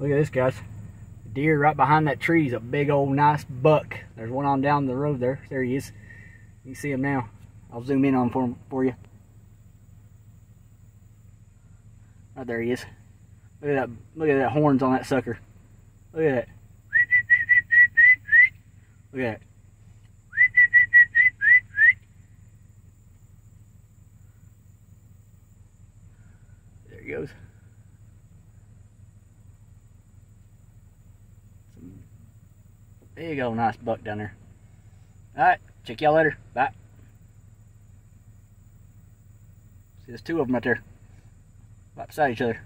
Look at this, guys. Deer right behind that tree is a big old nice buck. There's one on down the road there. There he is. You see him now. I'll zoom in on for him for, for you. Right there he is. Look at that. Look at that horns on that sucker. Look at that. Look at that. There he goes. There you go, nice buck down there. Alright, check y'all later. Bye. See, there's two of them right there. Right beside each other.